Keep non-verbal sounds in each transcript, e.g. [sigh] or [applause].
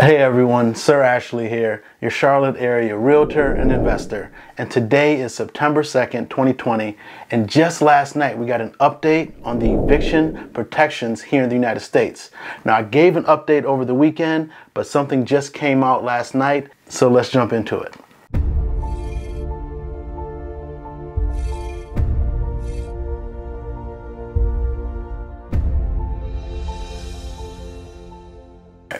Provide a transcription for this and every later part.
Hey everyone, Sir Ashley here, your Charlotte area realtor and investor. And today is September 2nd, 2020. And just last night we got an update on the eviction protections here in the United States. Now I gave an update over the weekend, but something just came out last night. So let's jump into it.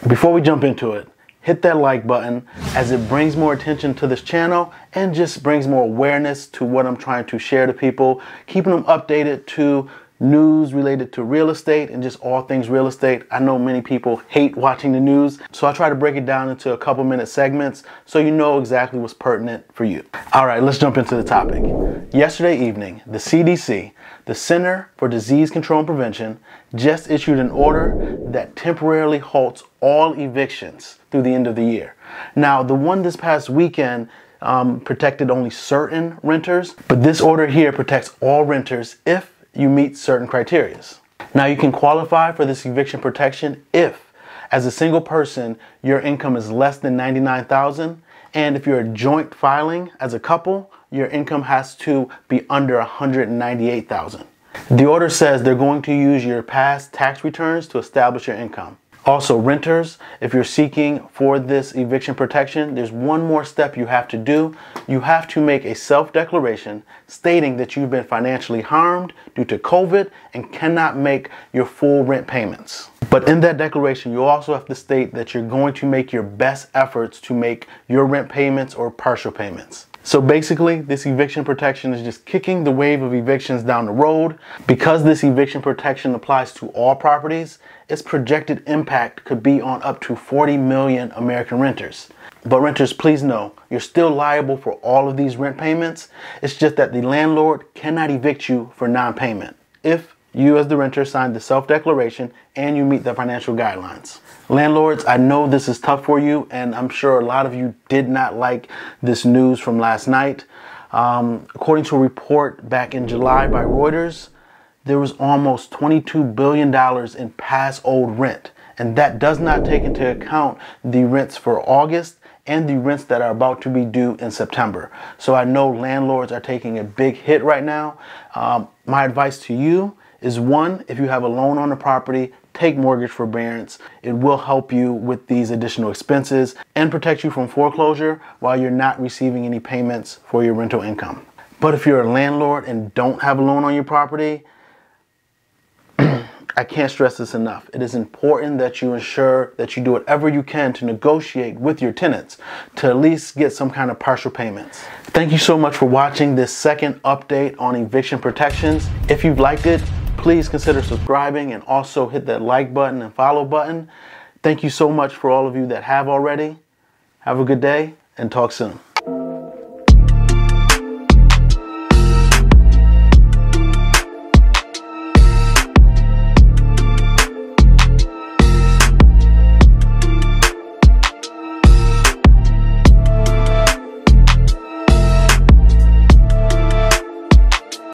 Before we jump into it, hit that like button as it brings more attention to this channel and just brings more awareness to what I'm trying to share to people, keeping them updated to news related to real estate and just all things real estate. I know many people hate watching the news, so I try to break it down into a couple minute segments so you know exactly what's pertinent for you. All right, let's jump into the topic. Yesterday evening, the CDC, the Center for Disease Control and Prevention, just issued an order that temporarily halts all evictions through the end of the year. Now, the one this past weekend um, protected only certain renters, but this order here protects all renters if you meet certain criterias. Now you can qualify for this eviction protection if as a single person your income is less than 99,000 and if you're a joint filing as a couple your income has to be under 198,000. The order says they're going to use your past tax returns to establish your income. Also, renters, if you're seeking for this eviction protection, there's one more step you have to do. You have to make a self declaration stating that you've been financially harmed due to COVID and cannot make your full rent payments. But in that declaration, you also have to state that you're going to make your best efforts to make your rent payments or partial payments. So basically, this eviction protection is just kicking the wave of evictions down the road. Because this eviction protection applies to all properties, its projected impact could be on up to 40 million American renters. But renters, please know, you're still liable for all of these rent payments. It's just that the landlord cannot evict you for non-payment. If you as the renter sign the self-declaration and you meet the financial guidelines. Landlords, I know this is tough for you and I'm sure a lot of you did not like this news from last night. Um, according to a report back in July by Reuters, there was almost $22 billion in past old rent. And that does not take into account the rents for August and the rents that are about to be due in September. So I know landlords are taking a big hit right now. Um, my advice to you is one, if you have a loan on the property, take mortgage forbearance. It will help you with these additional expenses and protect you from foreclosure while you're not receiving any payments for your rental income. But if you're a landlord and don't have a loan on your property, [clears throat] I can't stress this enough. It is important that you ensure that you do whatever you can to negotiate with your tenants to at least get some kind of partial payments. Thank you so much for watching this second update on eviction protections. If you've liked it, please consider subscribing and also hit that like button and follow button. Thank you so much for all of you that have already. Have a good day and talk soon.